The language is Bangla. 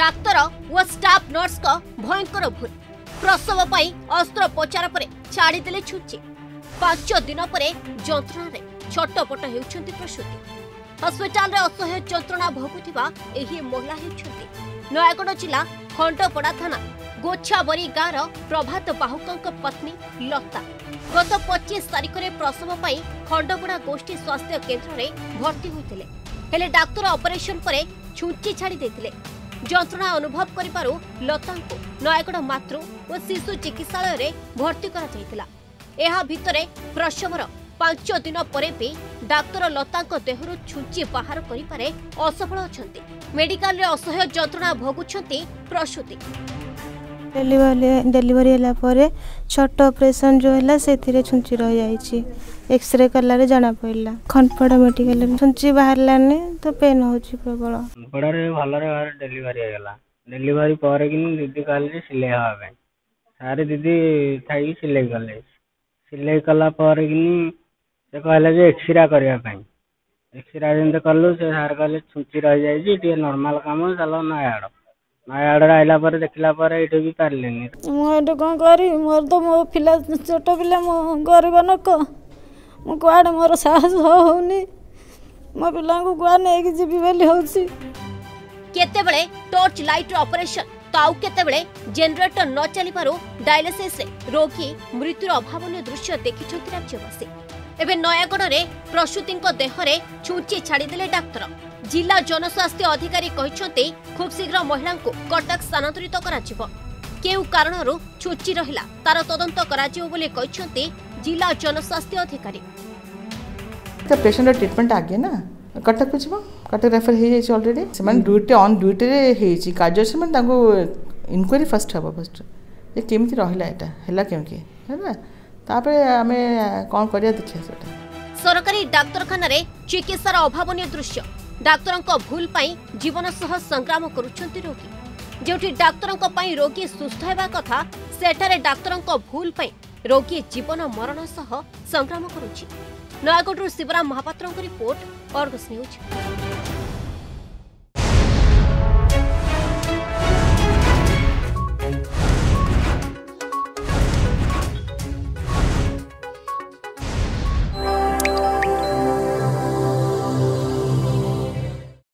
ডাক্তার ও স্টাফ নর্সক ভয়ঙ্কর ভুল প্রসব পাই অস্ত্রোপচার পরে ছাড়িদেলে ছুচি পাঁচ দিন পরে যন্ত্রণার ছটপট হেউছেন প্রসূতি হসপিটালে অসহ্য যন্ত্রণা ভোগুথিবা এই মহিলা হেউছেন নয়াগড় জেলা খণ্ডপড়া থানা গোছাবরী গাঁর প্রভাত বাহুকঙ্ক পত্নী লতা গত পঁচিশ তারিখে প্রসব পাই খণ্ডপড়া গোষ্ঠী স্বাস্থ্য কেন্দ্রে ভর্তি হয়েছে হলে ডাক্তার অপরেশন পরে ছুটি ছাড়ি দিয়ে যন্ত্রণা অনুভব করিপার লতাঙ্কু নয়াগড় মাতৃ ও শিশু চিকিৎসালয়ে ভর্তি করা যাইতিলা ଏହା ଭିତରେ ପ୍ରସବର ପାଞ୍ଚ ଦିନ ପରେ ବି ଡାକ୍ତର ଲତାଙ୍କ ଦେହରୁ ଛୁଞ୍ଚି ବାହାର କରିବାରେ ଅସଫଳ ଅଛନ୍ତି ମେଡିକାଲରେ ଅସହ୍ୟ ଯନ୍ତ୍ରଣା ଭୋଗୁଛନ୍ତି ପ୍ରସୂତି ଡେଲିଭରି ଡେଲିଭରି ହେଲା ପରେ ଛୋଟ ଅପରେସନ୍ ଯେଉଁ ହେଲା ସେଥିରେ ଛୁଞ୍ଚି ରହିଯାଇଛି ଏକ୍ସରେ କଲାରେ ଜଣାପଡ଼ିଲା ଖଣ୍ଡପଡ଼ା ମେଡ଼ିକାଲରେ ଛୁଞ୍ଚି ବାହାରିଲାନି ତ ପେନ୍ ହେଉଛି ପ୍ରବଳ ଖଣ୍ଡପଡ଼ାରେ ଭଲରେ ଭାବରେ ଡେଲିଭରି ହେଇଗଲା ଡେଲିଭରି ପରେ କିନ୍ତୁ ଦିଦି କହିଲେ ସିଲେଇ ହେବା ପାଇଁ ସାର୍ ଦିଦି ଥାଇକି ସିଲେଇ କଲେ ସିଲେଇ କଲା ପରେ କିନି ସେ କହିଲେ ଯେ ଏକ୍ସରା କରିବା ପାଇଁ ଏକ୍ସରା ଯେମିତି କଲୁ ସେ ସାର୍ କହିଲେ ଛୁଞ୍ଚି ରହିଯାଇଛି ଟିକେ ନର୍ମାଲ୍ କାମ ଚାଲ ନୟାଗଡ଼ ନୟାଗଡ଼ ରହିଲା ପରେ ଦେଖିଲା ପରେ ଏଇଠି ବି ପାରିଲିନି ମୁଁ ଏଠି କ'ଣ କରିବି ମୋର ତ ମୋ ପିଲା ଛୋଟ ପିଲା ମୋ ଗରିବ ଲୋକ ମୁଁ କୁଆଡ଼େ ମୋର ସାହସ ହେଉନି ମୋ ପିଲାଙ୍କୁ କୁଆଡ଼େ ନେଇକି ଯିବି ବୋଲି ହେଉଛି କେତେବେଳେ ଟର୍ଚ୍ଚ ଲାଇଟ୍ର ଅପରେସନ୍ ତ ଆଉ କେତେବେଳେ ଜେନେରେଟର ନ ଚାଲିବାରୁ ଡାୟାଲିସିସ୍ରେ ରୋଗୀ ମୃତ୍ୟୁର ଅଭାବନୀୟ ଦୃଶ୍ୟ ଦେଖିଛନ୍ତି ରାଜ୍ୟବାସୀ এবে নয়াগড়ে প্রসূতি দেহরে ছুঞ্চি ছাড়িদেলে ডাক্তার জেলা জনস্বাস্থ্য অধিকারী কিন্তু খুব শীঘ্র মহিলা কটক স্থানান্তরিত করা কেউ কারণর ছুচি রহিলা তার তদন্ত করা বলে কিন্তু জেলা জনস্বাস্থ্য অধিকারী পেসেন্টর ট্রিটমেন্ট আগে না কটক যাব কটক রেফর হয়ে যাইছে অলরেডি সে ডিউটি অন ডিউটি হয়েছি কাজ সে তাঁকু ইনকোয়ারি ফার্স্ট হব ফার্স্ট যে কেমিতি রহিলা এটা হেলা কেমকে হ্যাঁ ତାପରେ ଆମେ କ'ଣ କରିବା ଦେଖିବା ସେଟା ସରକାରୀ ଡାକ୍ତରଖାନାରେ ଚିକିତ୍ସାର ଅଭାବନୀୟ ଦୃଶ୍ୟ ଡାକ୍ତରଙ୍କ ଭୁଲ ପାଇଁ ଜୀବନ ସହ ସଂଗ୍ରାମ କରୁଛନ୍ତି ରୋଗୀ ଯେଉଁଠି ଡାକ୍ତରଙ୍କ ପାଇଁ ରୋଗୀ ସୁସ୍ଥ ହେବା କଥା ସେଠାରେ ଡାକ୍ତରଙ୍କ ଭୁଲ ପାଇଁ ରୋଗୀ ଜୀବନ ମରଣ ସହ ସଂଗ୍ରାମ କରୁଛି ନୟାଗଡ଼ରୁ ଶିବରାମ ମହାପାତ୍ରଙ୍କ ରିପୋର୍ଟ ଅର୍ଗସ୍ ନ୍ୟୁଜ୍